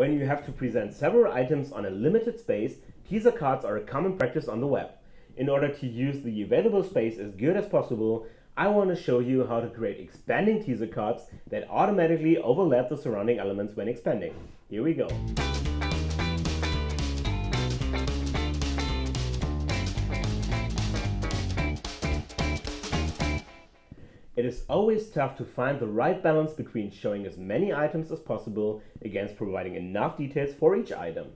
When you have to present several items on a limited space, teaser cards are a common practice on the web. In order to use the available space as good as possible, I want to show you how to create expanding teaser cards that automatically overlap the surrounding elements when expanding. Here we go. It is always tough to find the right balance between showing as many items as possible against providing enough details for each item.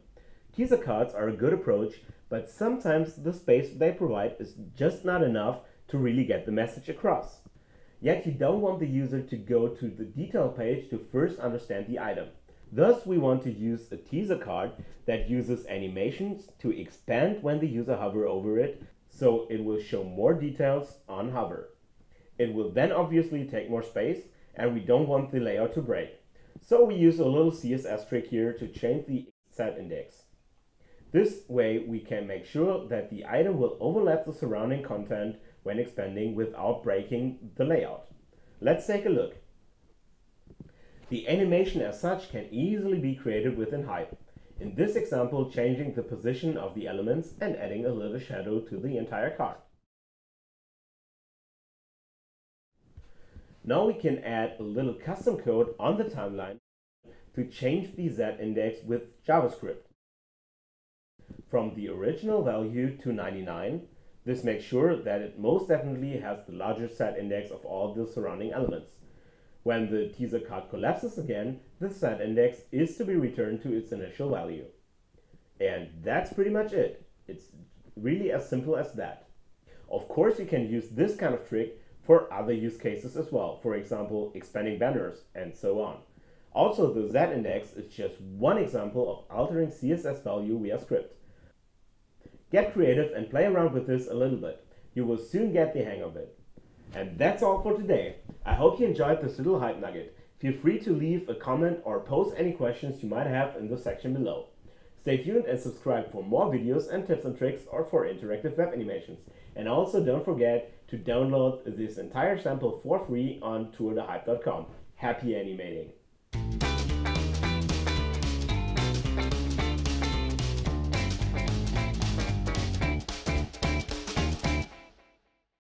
Teaser cards are a good approach, but sometimes the space they provide is just not enough to really get the message across. Yet you don't want the user to go to the detail page to first understand the item. Thus we want to use a teaser card that uses animations to expand when the user hover over it, so it will show more details on hover. It will then obviously take more space and we don't want the layout to break. So we use a little CSS trick here to change the Z index. This way we can make sure that the item will overlap the surrounding content when expanding without breaking the layout. Let's take a look. The animation as such can easily be created within Hype. In this example, changing the position of the elements and adding a little shadow to the entire card. Now we can add a little custom code on the timeline to change the Z index with JavaScript. From the original value to 99, this makes sure that it most definitely has the largest Z index of all the surrounding elements. When the teaser card collapses again, the Z index is to be returned to its initial value. And that's pretty much it. It's really as simple as that. Of course you can use this kind of trick for other use cases as well, for example, expanding banners and so on. Also, the z-index is just one example of altering CSS value via script. Get creative and play around with this a little bit. You will soon get the hang of it. And that's all for today. I hope you enjoyed this little hype nugget. Feel free to leave a comment or post any questions you might have in the section below. Stay tuned and subscribe for more videos and tips and tricks or for interactive web animations. And also don't forget to download this entire sample for free on tourdehype.com. Happy animating!